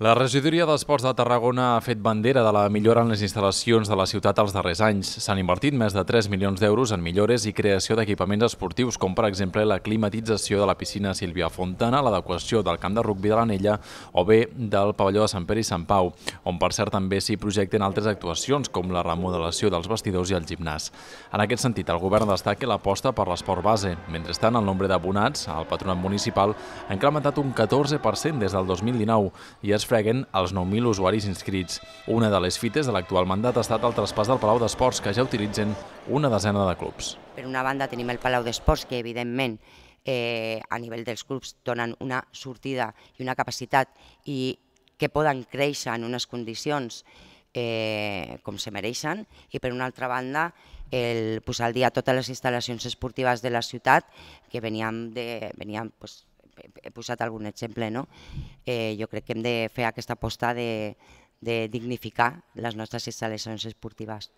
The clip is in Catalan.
La regidoria d'Esports de Tarragona ha fet bandera de la millora en les instal·lacions de la ciutat els darrers anys. S'han invertit més de 3 milions d'euros en millores i creació d'equipaments esportius, com per exemple la climatització de la piscina Sílvia Fontana, l'adequació del camp de rugbi de l'Anella o bé del pavelló de Sant Pere i Sant Pau, on per cert també s'hi projecten altres actuacions, com la remodelació dels vestidors i el gimnàs. En aquest sentit, el govern destaca l'aposta per l'esport base. Mentrestant, el nombre d'abonats al patronat municipal ha incrementat un 14% des del 2019 i es freguen els 9.000 usuaris inscrits. Una de les fites de l'actual mandat ha estat el traspàs del Palau d'Esports, que ja utilitzen una desena de clubs. Per una banda tenim el Palau d'Esports, que evidentment eh, a nivell dels clubs donen una sortida i una capacitat i que poden créixer en unes condicions eh, com se mereixen i per una altra banda el posar al dia totes les instal·lacions esportives de la ciutat que veníem, de, veníem pues, he posat algun exemple, no? Eh, jo crec que hem de fer aquesta aposta de, de dignificar les nostres instal·lacions esportives.